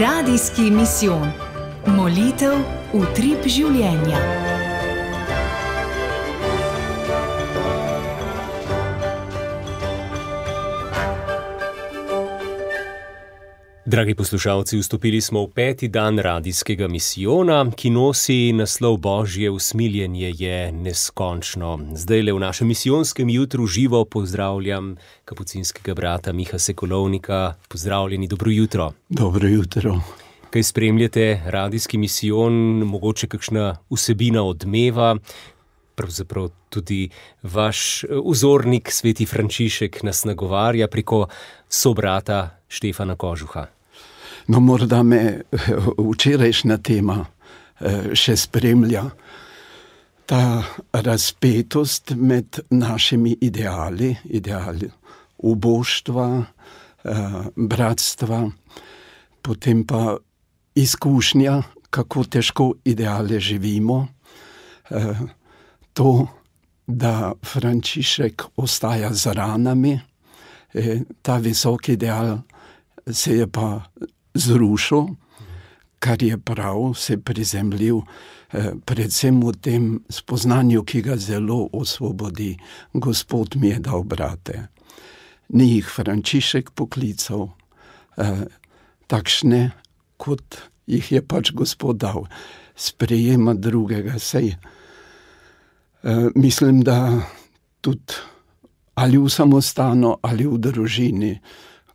Radijski misijon. Molitev v trip življenja. Dragi poslušalci, vstopili smo v peti dan radijskega misijona, ki nosi naslov Božje usmiljenje je neskončno. Zdaj le v našem misijonskem jutru živo pozdravljam kapucinskega brata Miha Sekulovnika. Pozdravljeni, dobro jutro. Dobro jutro. Kaj spremljate radijski misijon, mogoče kakšna vsebina odmeva, pravzaprav tudi vaš vzornik, sveti Frančišek, nas nagovarja preko sobrata Štefana Kožuha. No, morda me včerajšnja tema še spremlja. Ta razpetost med našimi ideali, ideali uboštva, bratstva, potem pa izkušnja, kako težko ideale živimo. To, da Frančišek ostaja z ranami, ta visoki ideal se je pa zrušil, kar je prav, se prizemljil, predvsem v tem spoznanju, ki ga zelo osvobodi. Gospod mi je dal brate. Ni jih Frančišek poklical, takšne, kot jih je pač Gospod dal. Sprejema drugega, saj mislim, da tudi ali v samostanu ali v družini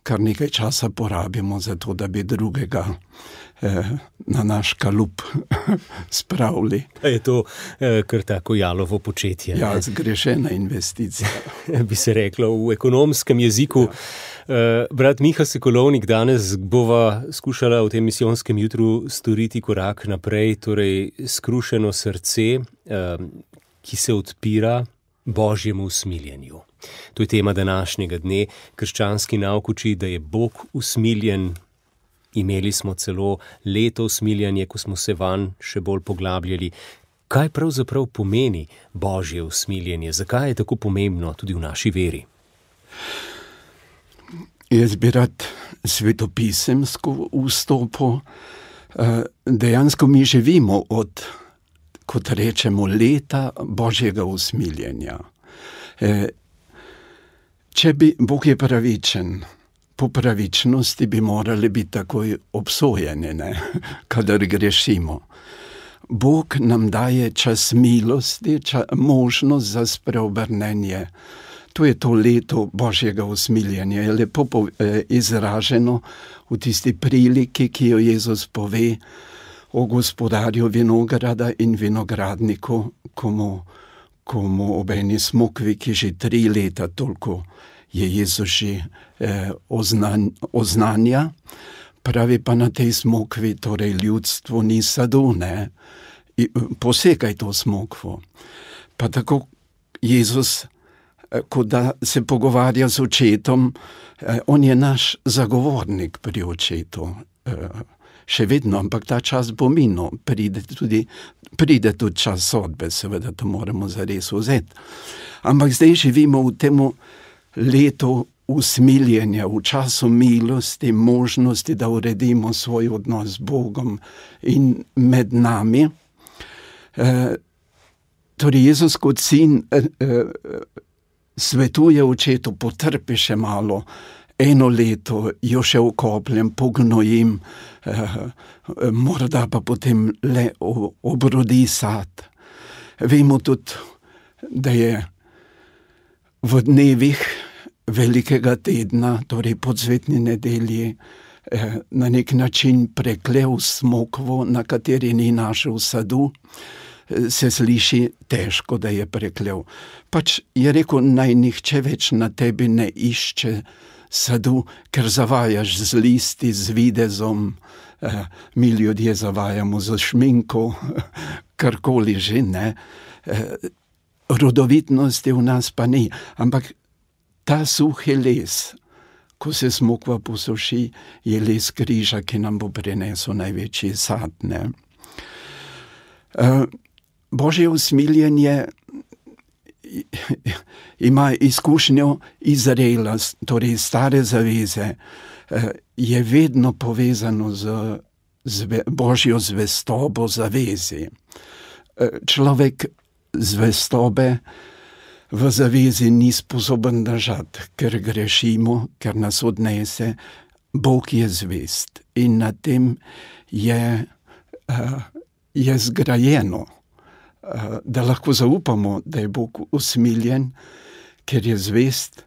kar nekaj časa porabimo za to, da bi drugega na naš kalup spravili. A je to kar tako jalovo početje? Ja, zgrešena investicija. Bi se reklo v ekonomskem jeziku. Brat Miha Sekulovnik, danes bova skušala v tem misijonskem jutru storiti korak naprej, torej skrušeno srce, ki se odpira Božjemu usmiljenju. To je tema današnjega dne. Krščanski nauk uči, da je Bog usmiljen. Imeli smo celo leto usmiljenja, ko smo se vanj še bolj poglabljali. Kaj pravzaprav pomeni Božje usmiljenje? Zakaj je tako pomembno tudi v naši veri? Jaz bi rad svetopisemsko vstopil. Dejansko mi živimo od, kot rečemo, leta Božjega usmiljenja. Če bi, Bog je pravičen, po pravičnosti bi morali biti takoj obsojeni, ne, kadar grešimo. Bog nam daje čas milosti, možnost za spreobrnenje. To je to leto Božjega usmiljenja, je lepo izraženo v tisti priliki, ki jo Jezus pove o gospodarju vinograda in vinogradniku, ko mu, ko mu ob eni smokvi, ki že tri leta toliko je Jezus že oznanja, pravi pa na tej smokvi, torej ljudstvu ni sadu, ne. Posekaj to smokvo. Pa tako Jezus, kot da se pogovarja z očetom, on je naš zagovornik pri očetu. Še vedno, ampak ta čas bo minil, pride tudi, pride tudi čas sodbe, seveda, to moramo zares vzeti. Ampak zdaj živimo v tem letu usmiljenja, v času milosti, možnosti, da uredimo svoj odnos z Bogom in med nami. Torej Jezus kot sin svetuje očetu: "Potrpi še malo, eno leto jo še vkopljem, pognojim, morda pa potem le obrodi sad." Vemo tudi, da je v dnevih velikega tedna, torej podzvetni nedelji, na neki način preklel smokvo, na kateri ni našel sadu. Se sliši težko, da je preklel. Pač je rekel: "Naj nihče več na tebi ne išče sadu, ker zavajaš z listi, z videzom." Mi ljudje zavajamo s šminko, karkoli že, ne. Rodovitnosti v nas pa ni, ampak ta suhi les, ko se smokva posuši, je les križa, ki nam bo prinesel največji sad, ne. Božje usmiljenje ima izkušnjo Izraela, torej stare zaveze, eh, je vedno povezano z zve, božjo zvestobo zavezi. Eh, človek zvestobe v zavezi ni sposoben držati, ker grešimo, ker nas odnese. Bog je zvest in na tem je, uh, je zgrajeno, da lahko zaupamo, da je Bog usmiljen, ker je zvest.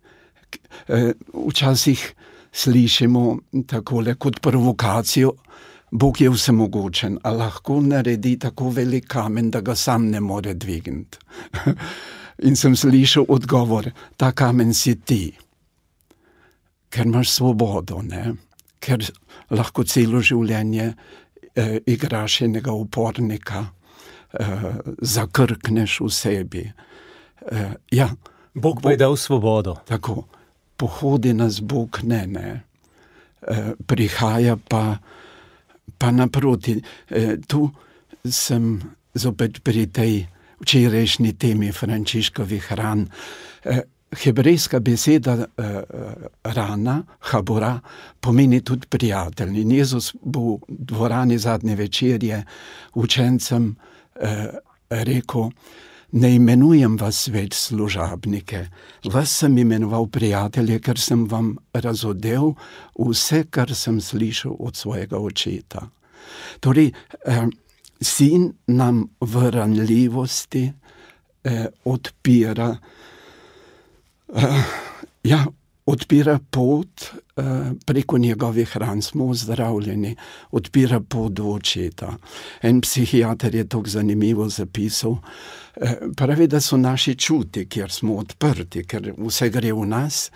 Uh, včasih slišimo tako kot provokacijo, Bog je vsemogočen, a lahko naredi tako velik kamen, da ga sam ne more dvigniti. In sem slišal odgovor: ta kamen si ti, ker imaš svobodo, ne? ker lahko celo življenje eh, igraš enega upornika, eh, zakrkneš v sebi. Eh, ja, Bog bo je dal svobodo. Tako, pohodi nas Bog, ne, ne. Eh, prihaja pa pa naproti, eh, tu sem zopet pri tej včerajšnji temi Frančiškovih ran. Eh, hebrejska beseda eh, rana, habora, pomeni tudi prijatelj. In Jezus bo v dvorani zadnje večerje učencem rekel, ne imenujem vas več služabnike, vas sem imenoval prijatelje, ker sem vam razodel vse, kar sem slišal od svojega očeta. Torej, eh, sin nam v ranljivosti eh, odpira, eh, ja, odpira pot eh, preko njegovih ran, smo zdravljeni, odpira pot do očeta. En psihiater je tako zanimivo zapisal, eh, pravi, da so naši čuti, kjer smo odprti, ker vse gre v nas,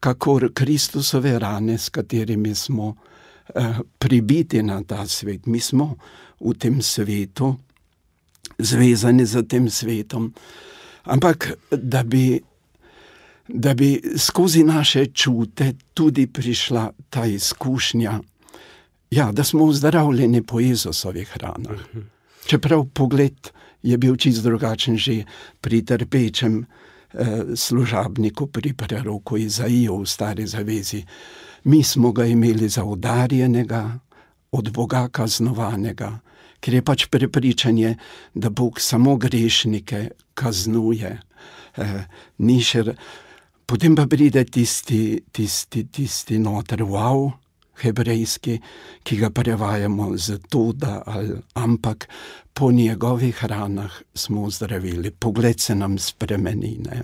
kakor Kristusove rane, s katerimi smo eh, pribiti na ta svet. Mi smo v tem svetu, zvezani z tem svetom, ampak da bi da bi skozi naše čute tudi prišla ta izkušnja, ja, da smo zdravljeni po Jezusovih ranah. Čeprav pogled je bil čist drugačen že pri trpečem eh, služabniku, pri preroku Izaiju v stari zavezi. Mi smo ga imeli za udarjenega, od Boga kaznovanega, ker je pač prepričanje, da Bog samo grešnike kaznuje. Eh, ni še Potem pa pride tisti, tisti, tisti noter, wow, hebrejski, ki ga prevajamo z to, da ali ampak po njegovih ranah smo zdravili. Pogled se nam spremeni. Ne?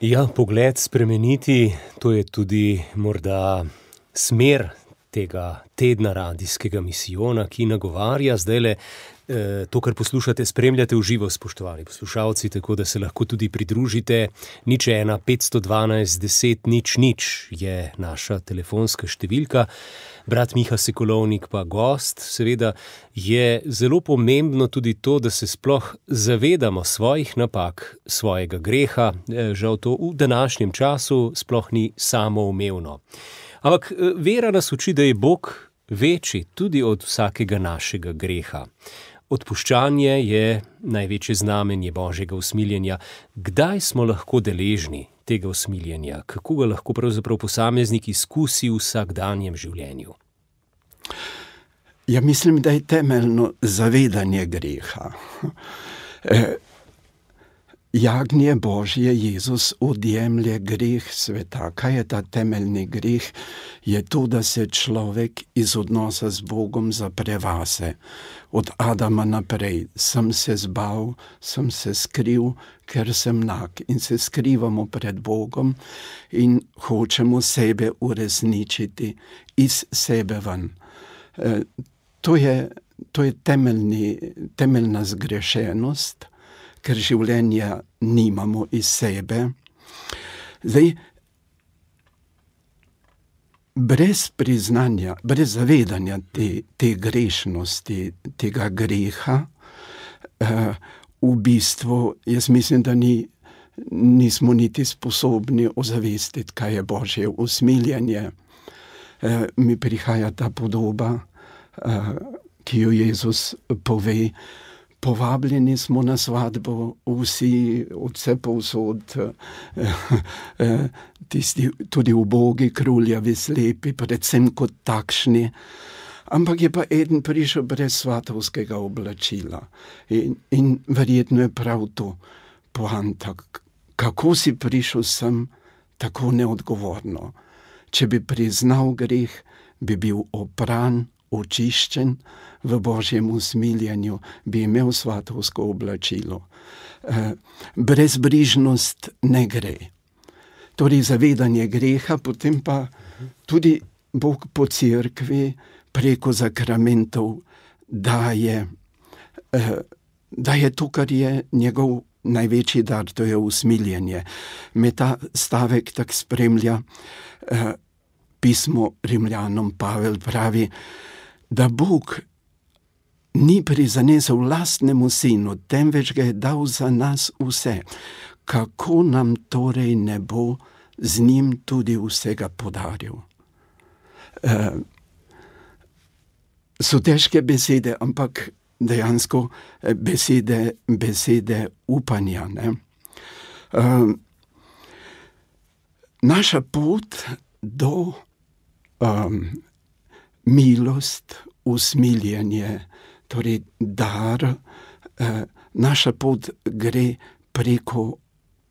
Ja, pogled spremeniti, to je tudi morda smer tega tedna radijskega misijona, ki nagovarja zdaj le to, kar poslušate, spremljate v živo, spoštovani poslušalci, tako da se lahko tudi pridružite. Nič ena, 512, 10, nič, nič je naša telefonska številka. Brat Miha Sekulovnik, pa gost, seveda je zelo pomembno tudi to, da se sploh zavedamo svojih napak, svojega greha. Eh, žal to v današnjem času sploh ni samoumevno. Ampak eh, vera nas uči, da je Bog večji tudi od vsakega našega greha. Odpuščanje je največje znamenje božjega usmiljenja. Kdaj smo lahko deležni tega usmiljenja, kako ga lahko pravzaprav posameznik izkusi v vsakdanjem življenju? Ja, mislim, da je temeljno zavedanje greha. Eh, Jagnje Božje, Jezus odjemlje greh sveta. Kaj je ta temeljni greh? Je to, da se človek iz odnosa z Bogom zapre vase. Od Adama naprej sem se zbal, sem se skril, ker sem nag in se skrivamo pred Bogom in hočemo sebe uresničiti iz sebe ven. E, to je, to je temeljni, temeljna zgrešenost ker življenja nimamo iz sebe. Zdaj, brez priznanja, brez zavedanja te, te grešnosti, tega greha, uh, v bistvu jaz mislim, da ni, nismo niti sposobni ozavestiti, kaj je božje usmiljenje. Uh, mi prihaja ta podoba, uh, ki jo Jezus pove povabljeni smo na svadbo, vsi, vse povsod, tisti tudi ubogi, kruljavi, slepi, predvsem kot takšni. Ampak je pa eden prišel brez svatovskega oblačila in, in verjetno je prav to poanta, kako si prišel sem tako neodgovorno. Če bi priznal greh, bi bil opran, očiščen v božjem usmiljenju, bi imel svatovsko oblačilo. E, brezbrižnost ne gre. Torej, zavedanje greha, potem pa tudi Bog po cerkvi preko zakramentov daje, e, daje to, kar je njegov največji dar, to je usmiljenje. Me ta stavek tako spremlja. E, pismo Rimljanom Pavel pravi, da Bog ni prizanesel vlastnemu sinu, temveč ga je dal za nas vse. Kako nam torej ne bo z njim tudi vsega podaril? E, so težke besede, ampak dejansko eh, besede, besede upanja. E, naša pot do um, milost, usmiljenje, torej dar, uh, naša pot gre preko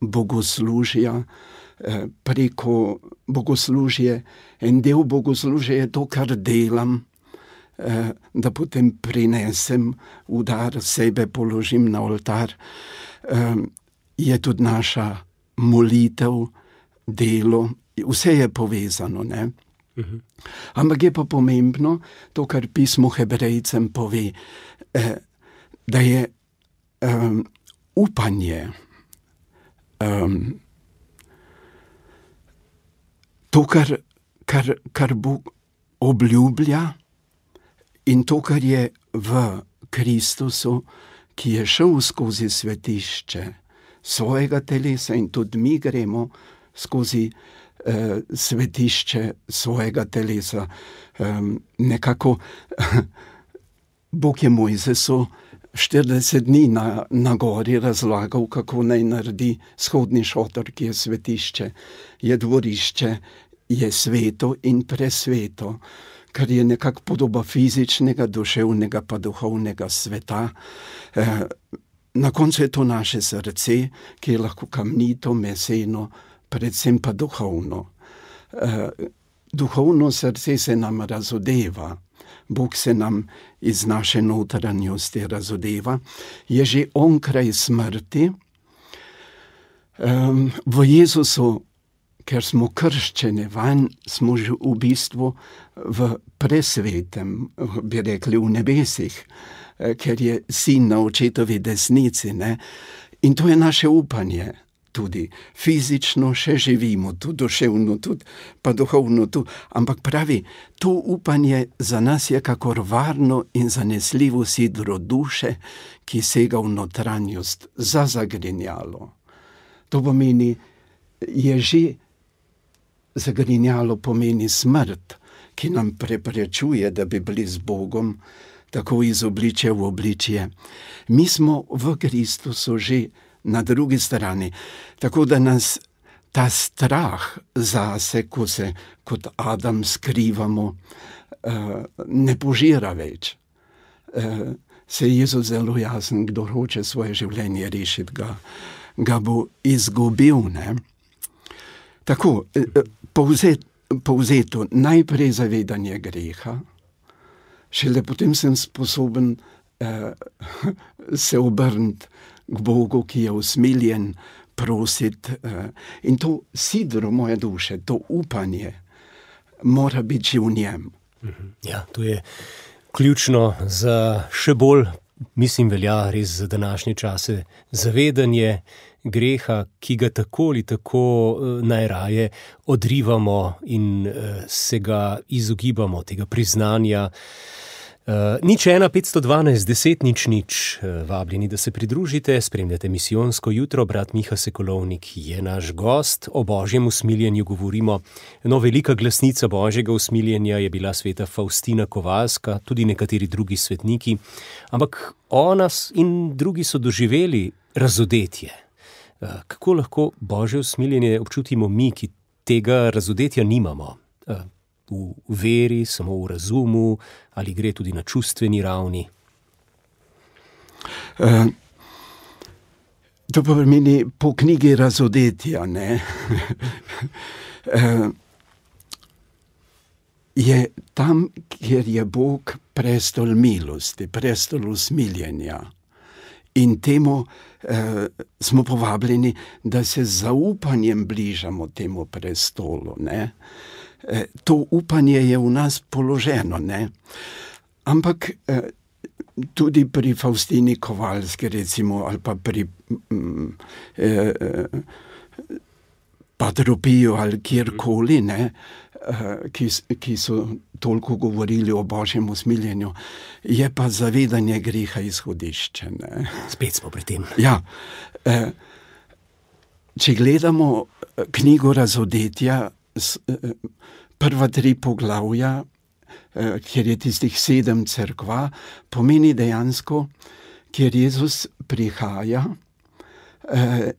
bogoslužja, uh, preko bogoslužja. En del bogoslužja je to, kar delam, uh, da potem prinesem v dar, sebe položim na oltar. Je tudi naša molitev, delo, vse je povezano. Ne? Mhm. Ampak je pa pomembno to, kar pismo Hebrejcem pove, eh, da je um, upanje um, to, kar, kar, kar Bog obljublja, in to, kar je v Kristusu, ki je šel skozi svetišče svojega telesa, in tudi mi gremo skozi eh, svetišče svojega telesa. Eh, nekako Bog je Mojzesu 40 dni na, na gori razlagal, kako naj naredi shodni šotor, ki je svetišče, je dvorišče, je sveto in presveto. Kar je nekako podoba fizičnega, duševnega, pa duhovnega sveta. Eh, na koncu je to naše srce, ki je lahko kamnito, meseno, predvsem pa duhovno. Uh, duhovno srce se nam razodeva, Bog se nam iz naše notranjosti razodeva, je že onkraj smrti. Um, v Jezusu, ker smo krščeni, vanj smo že v bistvu v presvetem, bi rekli v nebesih, eh, ker je sin na očetovi desnici. Ne? In to je naše upanje tudi fizično še živimo, tudi duševno, tudi pa duhovno, tudi. ampak pravi, to upanje za nas je kakor varno in zanesljivo sidro duše, ki sega v notranjost, za zagrinjalo. To pomeni, je že zagrinjalo, pomeni smrt, ki nam preprečuje, da bi bili z Bogom. Tako iz obličja v obličje. Mi smo v Kristusu že na drugi strani. Tako da nas ta strah zase, ko se kot Adam skrivamo, eh, ne požira več. Eh, se je Jezus zelo jasen, kdo hoče svoje življenje rešiti, ga, ga bo izgubil. Ne? Tako, eh, povzet, povzeto, najprej zavedanje greha, šele potem sem sposoben eh, se obrniti k Bogu, ki je usmiljen, prositi. Eh, in to sidro moje duše, to upanje, mora biti v njem. Mhm. Ja, to je ključno za še bolj, mislim, velja res za današnje čase, zavedanje greha, ki ga tako ali tako eh, najraje odrivamo in eh, se ga izogibamo, tega priznanja. Uh, nič ena, 512, 10, nič nič, uh, vabljeni, da se pridružite, spremljate misijonsko jutro. Brat Miha Sekolovnik je naš gost, o božjem usmiljenju govorimo. No, velika glasnica božjega usmiljenja je bila sveta Faustina Kovalska, tudi nekateri drugi svetniki, ampak ona in drugi so doživeli razodetje. Uh, kako lahko božje usmiljenje občutimo mi, ki tega razodetja nimamo? V veri, samo v razumu, ali gre tudi na čustveni ravni? Uh, to pomeni po knjigi razodetja. uh, je tam, kjer je Bog prestol milosti, prestol usmiljenja. In temu uh, smo povabljeni, da se z zaupanjem bližamo temu prestolu. Ne? Eh, to upanje je v nas položeno. Ne? Ampak eh, tudi pri Faustini Kovalski, recimo, ali pa pri mm, eh, Patropiju ali kjerkoli, ne, ki, ki so toliko govorili o božjem usmiljenju, je pa zavedanje greha izhodišče. Ne. Spet smo pri tem. Ja. Če gledamo knjigo razodetja, prva tri poglavja, eh, kjer je tistih sedem crkva, pomeni dejansko, kjer Jezus prihaja. Eh,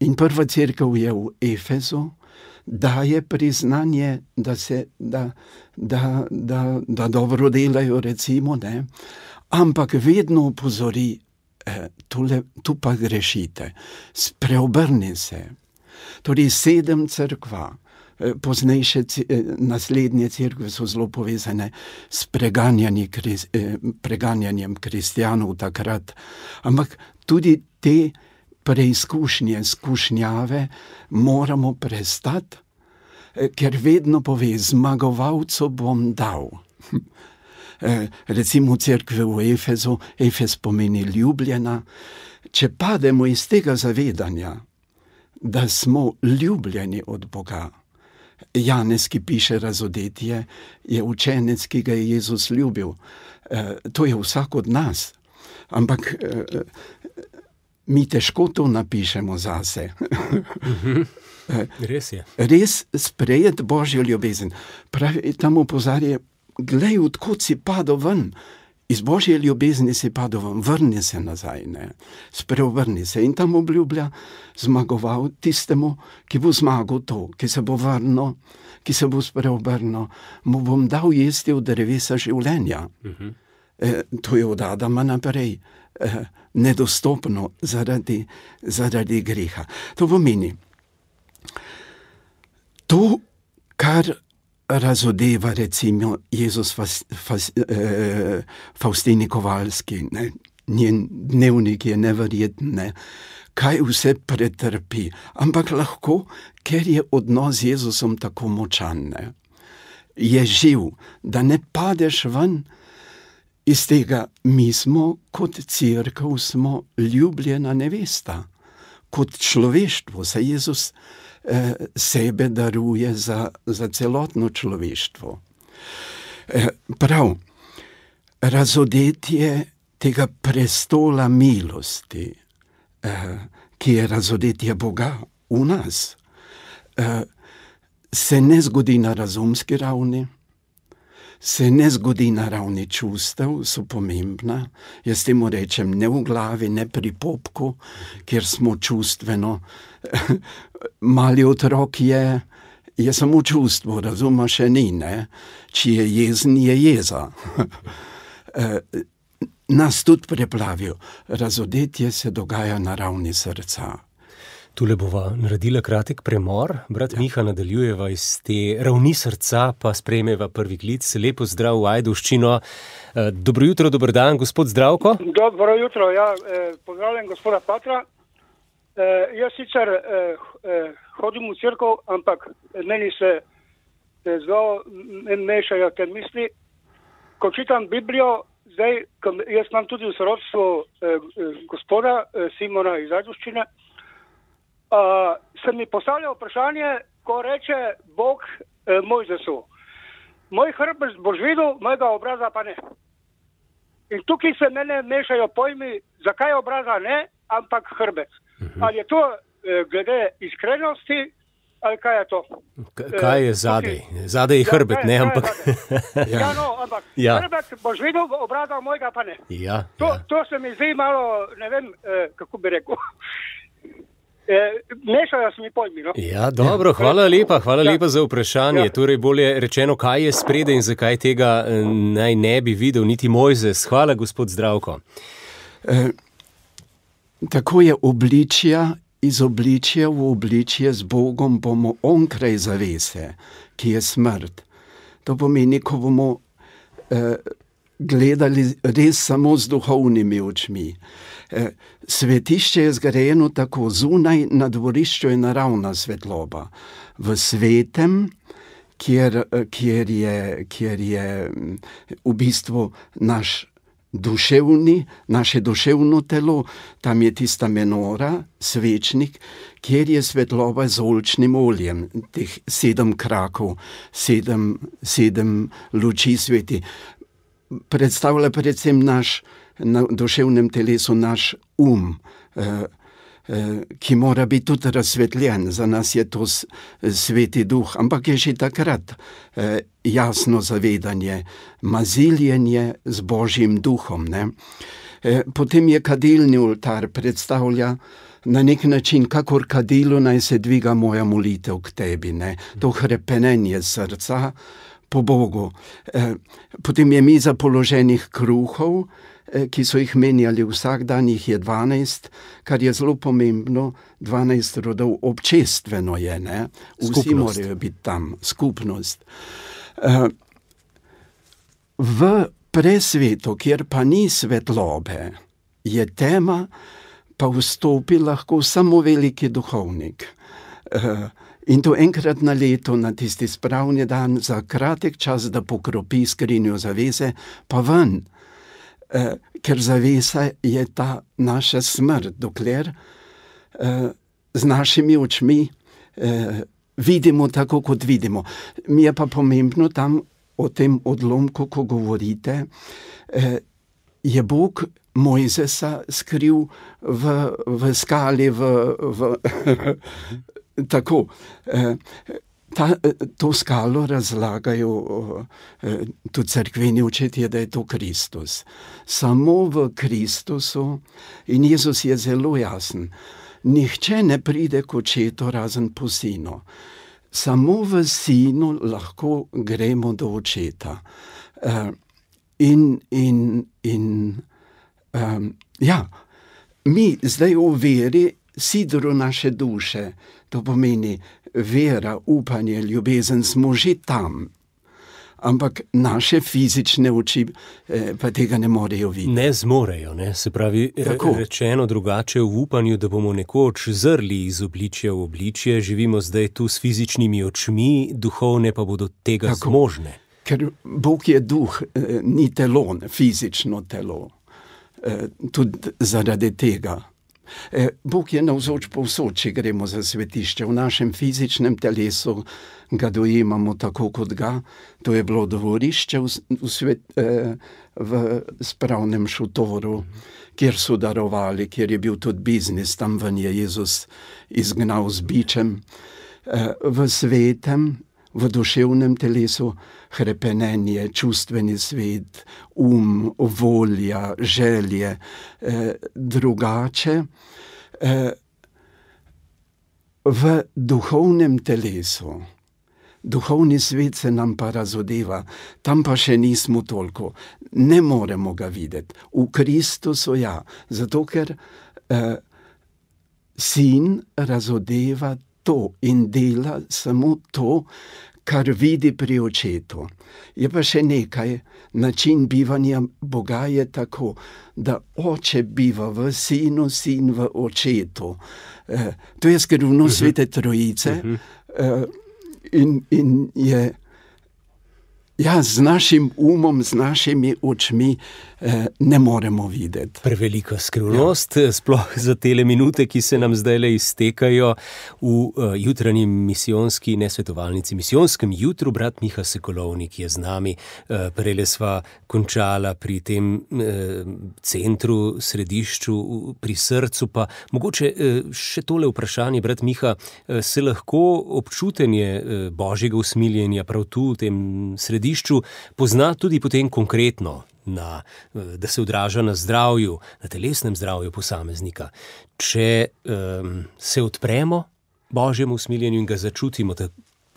in prva crkva je v Efezu, da je priznanje, da se da, da, da, da dobro delajo, recimo, ne? ampak vedno upozori, eh, tule, tu pa grešite, spreobrni se. Torej, sedem crkva. Eh, poznejše eh, naslednje crkve so zelo povezane s eh, preganjanjem kristijanov takrat. Ampak tudi te preizkušnje, skušnjave moramo prestati, ker vedno pove: Zmagovalcu bom dal. Recimo v crkvi v Efezu, Efez pomeni ljubljena. Če pademo iz tega zavedanja, da smo ljubljeni od Boga, Janez, ki piše razodetje, je učenec, ki ga je Jezus ljubil. E, to je vsak od nas. Ampak e, mi težko to napišemo zase. res je. Res sprejeti božjo ljubezen. Pravi, tam opozarja, gledaj, odkot si padel ven. Iz božje ljubezni si padel, vrni se nazaj, spreobrni se in tam obljublja zmagoval tistemu, ki bo zmagal to, ki se bo vrnil, ki se bo spreobrnil, mu bom dal jesti od drevesa življenja. Uh -huh. e, to je od Adama naprej, e, nedostopno zaradi, zaradi greha. To pomeni, to, kar razodeva recimo Jezus Fas, Fas, eh, Faustini Kovalski, ne? njen dnevnik je neverjeten, ne? kaj vse pretrpi, ampak lahko, ker je odnos z Jezusom tako močan, ne? je živ, da ne padeš ven iz tega, mi smo kot crkva, smo ljubljena nevesta, kot človeštvo, se Jezus. Eh, sebe daruje za, za celotno človeštvo. Eh, prav, razodetje tega prestola milosti, eh, ki je razodetje Boga v nas, se ne zgodi na razumski ravni se ne zgodi na ravni čustev, so pomembna. Jaz temu rečem ne v glavi, ne pri popku, kjer smo čustveno. Mali otrok je, je samo čustvo, razuma še ni, ne? če je jezen, je jeza. Nas tudi preplavijo, razodetje se dogaja na ravni srca. Tule bova naredila kratek premor, brat ja. Miha nadaljujeva iz te ravni srca, pa sprejmeva prvi klic. Lepo zdrav v Ajduščino. Eh, dobro jutro, dober dan, gospod Zdravko. Dobro jutro, ja, eh, pozdravljam gospoda Patra. Eh, jaz sicer hodim v crkvo, ampak meni se zelo mešajo te misli. Ko čitam Biblijo, zdaj, jaz imam tudi v sorodstvu gospoda Simona iz Ajduščine uh, se mi postavlja vprašanje, ko reče Bog eh, Mojzesu. Moj hrbet boš videl, mojega obraza pa ne. In tukaj se mene mešajo pojmi, zakaj obraza ne, ampak hrbet. Uh -huh. Ali je to eh, glede iskrenosti, ali kaj je to? K kaj je zadej? Zadej je hrbet, ja, ne, ampak. ja. ja, no, ampak ja. hrbet boš videl, obraza mojega pa ne. Ja, to, ja. to se mi zdi malo, ne vem, eh, kako bi rekel. Eh, mešajo se mi pojmi. No? Ja, dobro, hvala lepa, hvala ja. lepa za vprašanje. Ja. Torej, bolje rečeno, kaj je spredaj in zakaj tega eh, naj ne bi videl niti Mojzes. Hvala, gospod Zdravko. E, tako je obličja, iz obličja v obličje z Bogom bomo onkraj zavese, ki je smrt. To pomeni, ko bomo e, gledali res samo z duhovnimi očmi. Eh, svetišče je zgrajeno tako zunaj, na dvorišču je naravna svetloba. V svetem, kjer, eh, kjer, je, kjer je mm, v bistvu naš duševni, naše duševno telo, tam je tista menora, svečnik, kjer je svetloba z olčnim oljem, teh sedem krakov, sedem, sedem luči sveti. Predstavlja predvsem naš na duševnem telesu naš um, eh, eh, ki mora biti tudi razsvetljen. Za nas je to sveti duh, ampak je že takrat eh, jasno zavedanje, maziljenje z božjim duhom. Ne? Potem je kadilni oltar, predstavlja na nek način, kakor kadilo naj se dviga moja molitev k tebi, ne? to hrepenenje srca po Bogu. Potem je miza položenih kruhov, Eh, ki so jih menjali vsak dan, jih je 12, kar je zelo pomembno. 12 rodov občestveno je, ne? vsi skupnost. morajo biti tam, skupnost. Eh, v presvetu, kjer pa ni svetlobe, je tema, pa vstopi lahko samo veliki duhovnik. Eh, in to enkrat na leto, na tisti spravni dan, za kratek čas, da pokropi skrinjo zaveze, pa ven eh, ker zavesa je ta naša smrt, dokler eh, z našimi očmi eh, vidimo tako, kot vidimo. Mi je pa pomembno tam o tem odlomku, ko govorite, eh, je Bog Mojzesa skril v, v skali, v, v tako. Eh, Ta, to skalo razlagajo eh, tudi crkveni učitelji, da je to Kristus. Samo v Kristusu in Jezus je zelo jasen. Nihče ne pride k očetu razen po sinu. Samo v sinu lahko gremo do očeta. In, in, in um, ja, mi zdaj v veri sidro naše duše, to pomeni vera, upanje, ljubezen, smo že tam. Ampak naše fizične oči eh, pa tega ne morejo videti. Ne zmorejo, ne? se pravi, Tako. rečeno drugače v upanju, da bomo nekoč zrli iz obličja v obličje, živimo zdaj tu s fizičnimi očmi, duhovne pa bodo tega Tako. zmožne. Ker Bog je duh, eh, ni telo, fizično telo. Eh, tudi zaradi tega. E, Bog je navzoč povsod, če gremo za svetišče. V našem fizičnem telesu ga dojemamo tako, kot ga. To je bilo dvorišče v, v, svet, eh, v spravnem šotoru, kjer so darovali, kjer je bil tudi biznis, tam ven je Jezus izgnal z bičem. Eh, v svetem, v duševnem telesu, hrepenenje, čustveni svet, um, volja, želje, eh, drugače. Eh, v duhovnem telesu, duhovni svet se nam pa razodeva, tam pa še nismo toliko, ne moremo ga videti. V Kristusu ja, zato ker eh, sin razodeva to in dela samo to, kar vidi pri očetu. Je pa še nekaj, način bivanja Boga je tako, da oče biva v sinu, sin v očetu. Eh, to je skrivno uh mhm. -huh. svete trojice uh -huh. eh, in, in je ja, z našim umom, z našimi očmi ne moremo videti. Prevelika skrivnost, ja. sploh za te minute, ki se nam zdaj le iztekajo v uh, jutranji misijonski nesvetovalnici, misijonskem jutru, brat Miha Sekolovnik je z nami. Prele sva končala pri tem centru, središču, pri srcu. Pa mogoče še tole vprašanje, brat Miha, se lahko občutenje božjega usmiljenja prav tu v tem središču pozna tudi potem konkretno na, da se odraža na zdravju, na telesnem zdravju posameznika. Če um, se odpremo božjemu usmiljenju in ga začutimo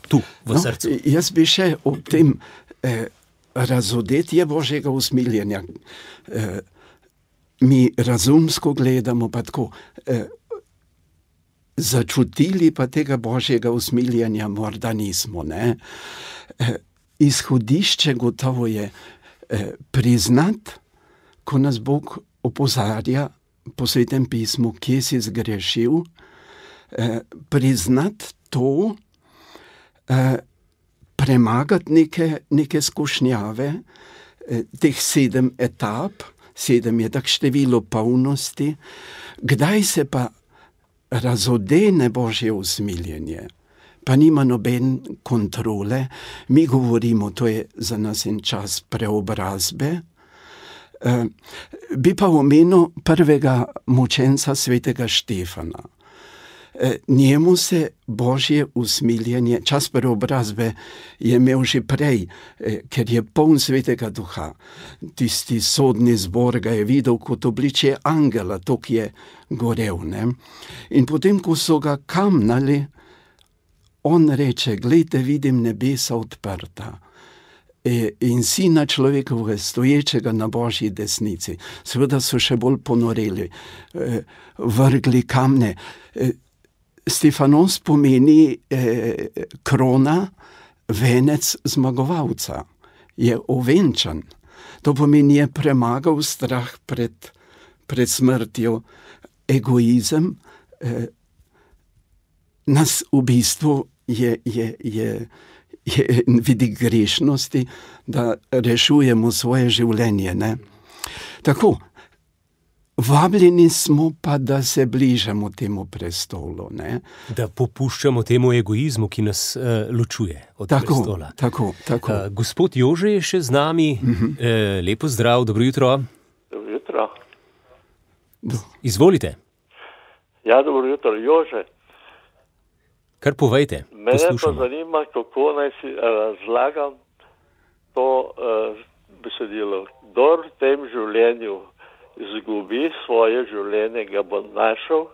tu, v no, srcu. Jaz bi še o tem eh, razodetje božjega usmiljenja. Eh, mi razumsko gledamo, pa tako. Eh, Začutili pa tega božjega usmiljenja, morda nismo. Ne? Eh, izhodišče gotovo je, Eh, priznati, ko nas Bog opozarja po svetem pismu, kje si zgrešil, eh, priznati to, eh, premagati neke, neke skušnjave, teh sedem etap, sedem je tako število polnosti, kdaj se pa razodene božje usmiljenje pa nima noben kontrole. Mi govorimo, to je za nas en čas preobrazbe. Uh, bi pa omenil prvega mučenca svetega Štefana. Uh, njemu se božje usmiljenje, čas preobrazbe je imel že prej, uh, ker je poln svetega duha. Tisti sodni zbor ga je videl kot obličje angela, to je gorel. Ne? In potem, ko so ga kamnali, on reče: Glejte, vidim nebesa odprta. E, in sina človekovega, stoječega na božji desnici, seveda so še bolj ponoreli, e, vrgli kamne. E, Stefanos pomeni krona, venec zmagovalca, je ovenčan. To pomeni, je premagal strah pred, pred smrtjo, egoizem, nas v bistvu je, je, je, je vidik grešnosti, da rešujemo svoje življenje. Ne? Tako, vabljeni smo pa, da se bližamo temu prestolu. Ne? Da popuščamo temu egoizmu, ki nas uh, ločuje od tako, prestola. Tako, tako. Uh, gospod Jože je še z nami, uh -huh. uh, lepo zdrav, dobro jutro. Dobro jutro. Do. Izvolite. Ja, dobro jutro, Jože. Kar povejte. Mene pa zanima, kako naj si razlagam to uh, besedilo. Kdo v tem življenju izgubi svoje življenje, ga bo našel,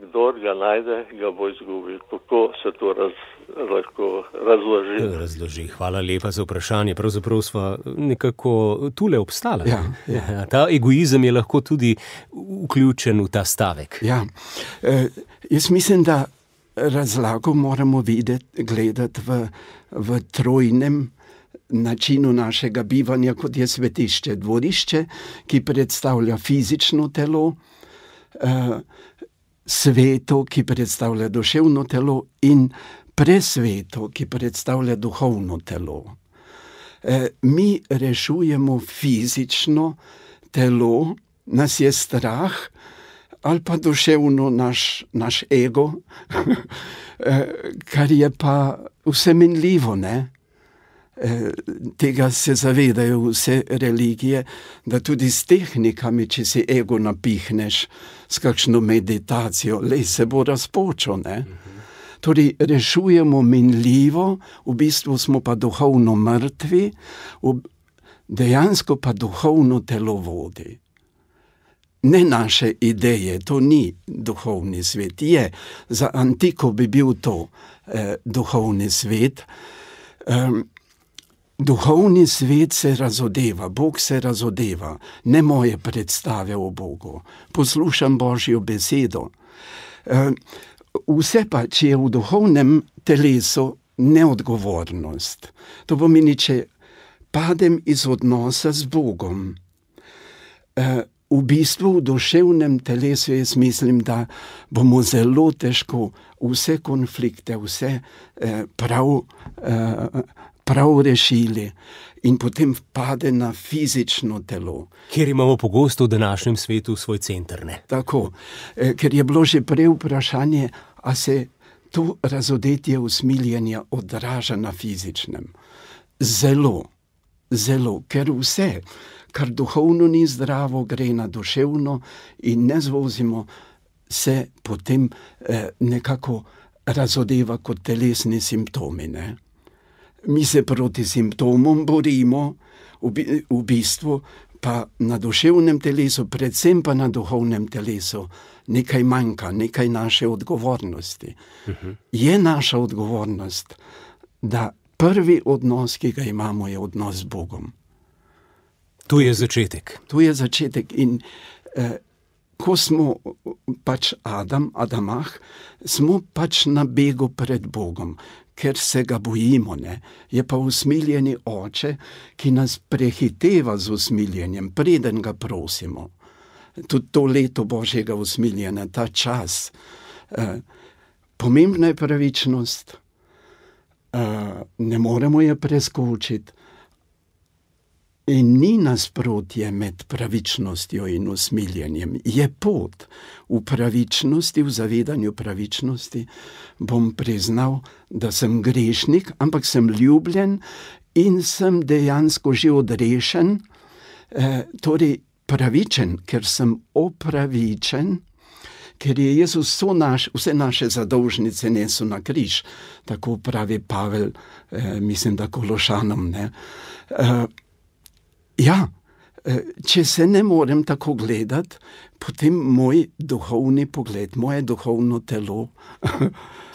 kdo ga najde, ga bo izgubil. Kako se to raz, lahko razloži? razloži? Hvala lepa za vprašanje. Pravzaprav smo nekako tule obstali. Ja. Ja, ta egoizem je lahko tudi vključen v ta stavek. Ja. E, jaz mislim, da razlago moramo videti, gledati v, v trojnem načinu našega bivanja, kot je svetišče, dvorišče, ki predstavlja fizično telo, eh, sveto, ki predstavlja duševno telo, in presveto, ki predstavlja duhovno telo. Eh, mi rešujemo fizično telo, nas je strah, ali pa duševno naš, naš ego, eh, kar je pa vse menljivo. Ne? Eh, tega se zavedajo vse religije, da tudi s tehnikami, če si ego napihneš s kakšno meditacijo, le se bo razpočil. Ne? Torej, rešujemo minljivo, v bistvu smo pa duhovno mrtvi, dejansko pa duhovno telo vodi ne naše ideje, to ni duhovni svet. Je, za antiko bi bil to eh, duhovni svet. Um, duhovni svet se razodeva, Bog se razodeva, ne moje predstave o Bogu. Poslušam Božjo besedo. Um, vse pa, če je v duhovnem telesu neodgovornost, to pomeni, če padem iz odnosa z Bogom. Uh, v bistvu v duševnem telesu jaz mislim, da bomo zelo težko vse konflikte, vse eh, prav, eh, prav rešili, in potem pade na fizično telo. Ker imamo pogosto v današnjem svetu svoj center. Ne? Tako, eh, ker je bilo že prej vprašanje, ali se to razodetje usmiljenja odraža na fizičnem. Zelo, zelo, ker vse, kar duhovno ni zdravo, gre na duševno in ne zvozimo, se potem eh, nekako razodeva kot telesni simptomi. Ne? Mi se proti simptomom borimo, v, v bistvu pa na duševnem telesu, predvsem pa na duhovnem telesu, nekaj manjka, nekaj naše odgovornosti. Uh -huh. Je naša odgovornost, da prvi odnos, ki ga imamo, je odnos z Bogom. Tu je začetek. Tu je začetek. In eh, ko smo pač Adam, Adamah, smo pač na begu pred Bogom ker se ga bojimo, ne? je pa usmiljeni oče, ki nas prehiteva z usmiljenjem, preden ga prosimo. Tudi to leto božjega usmiljenja, ta čas. Eh, pomembna je pravičnost, eh, ne moremo je preskočiti. In ni nasprotje med pravičnostjo in usmiljenjem, je pot. V pravičnosti, v zavedanju pravičnosti bom priznal, da sem grešnik, ampak sem ljubljen in sem dejansko že odrešen, eh, torej pravičen, ker sem opravičen, ker je Jezus naš, vse naše zadolžnice nesel na križ, tako pravi Pavel, eh, mislim, da kološanom. Eh, Ja, eh, če se ne morem tako gledati, potem moj duhovni pogled, moje duhovno telo.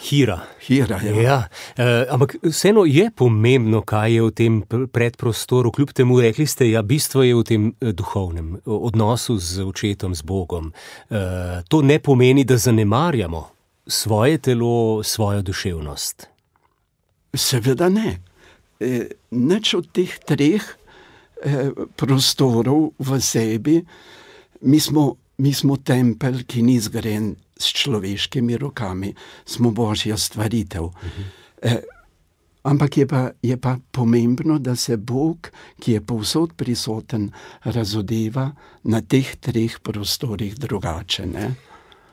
Hira. Hira ja. Ja, uh, ampak vseeno je pomembno, kaj je v tem predprostoru. Kljub temu, rekli ste, da ja, bistvo je v tem eh, duhovnem odnosu z očetom, z Bogom. Uh, to ne pomeni, da zanemarjamo svoje telo, svojo duševnost. Seveda ne. E, Neč od teh treh Eh, prostorov v sebi, mi smo, mi smo tempelj, ki ni zgrajen s človeškimi rokami, smo božja stvaritev. Eh, ampak je pa, je pa pomembno, da se Bog, ki je povsod prisoten, razodeva na teh treh prostorih drugače. Ne?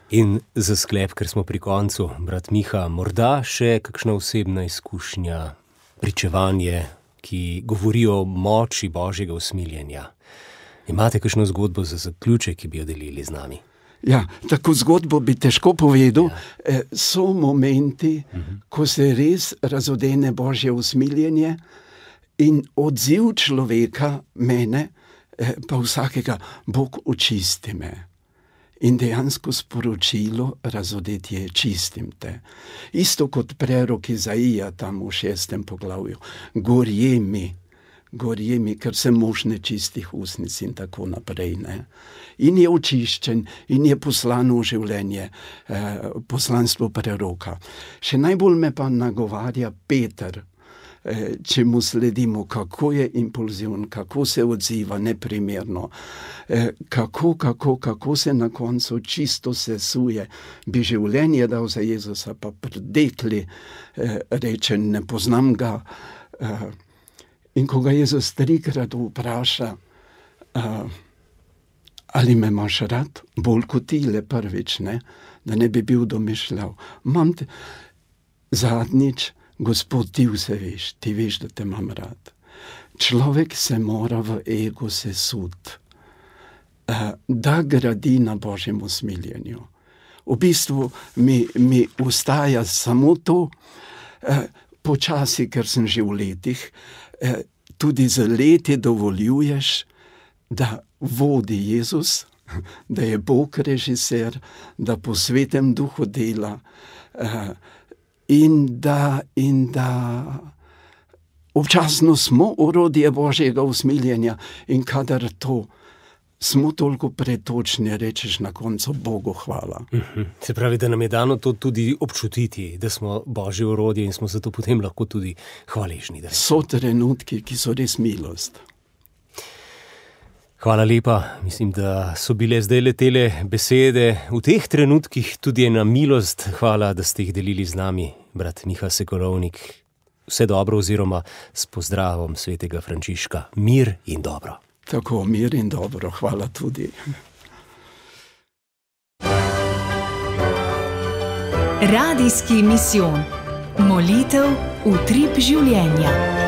In za sklep, ker smo pri koncu, brat Miha, morda še kakšna osebna izkušnja, pričevanje, ki govorijo o moči božjega usmiljenja. Imate kakšno zgodbo za zaključek, ki bi jo delili z nami? Ja, tako zgodbo bi težko povedal. Ja. E, so momenti, uh mhm. -huh. ko se res razodene božje usmiljenje in odziv človeka, mene, e, pa vsakega, Bog očisti me in dejansko sporočilo razodeti je čistim te. Isto kot prerok Izaija tam v šestem poglavju. Gorje mi, gorje mi, ker sem mož nečistih usnic in tako naprej. Ne? In je očiščen in je poslan v življenje, eh, poslanstvo preroka. Še najbolj me pa nagovarja Peter, če mu sledimo, kako je impulziven, kako se odziva neprimerno, eh, kako, kako, kako se na koncu čisto sesuje, bi življenje dal za Jezusa, pa predekli, eh, reče: Ne poznam ga. In ko ga Jezus trikrat vpraša, ali me imaš rad, bolj kot ti, le prvič, ne? da ne bi bil domišljal. Mam te zadnjič. Gospod, ti vse veš, ti veš, da te imam rad. Človek se mora v ego sesud, eh, da gradi na božjem usmiljenju. V bistvu mi, mi ustaja samo to, eh, počasi, ker sem že v letih, eh, tudi za leti dovoljuješ, da vodi Jezus, da je Bog režiser, da po svetem duhu dela in da, in da občasno smo urodje Božjega usmiljenja in kadar to. Smo toliko pretočni, rečeš na koncu Bogu hvala. Mhm. Se pravi, da nam je dano to tudi občutiti, da smo božje urodje in smo zato potem lahko tudi hvaležni. So trenutki, ki so res milost. Hvala lepa. Mislim, da so bile zdaj letele besede v teh trenutkih tudi na milost. Hvala, da ste jih delili z nami, brat Miha Sekolovnik. Vse dobro, oziroma s pozdravom svetega Frančiška. Mir in dobro. Tako, mir in dobro, hvala tudi. Radijski misijon. Molitev v trip življenja.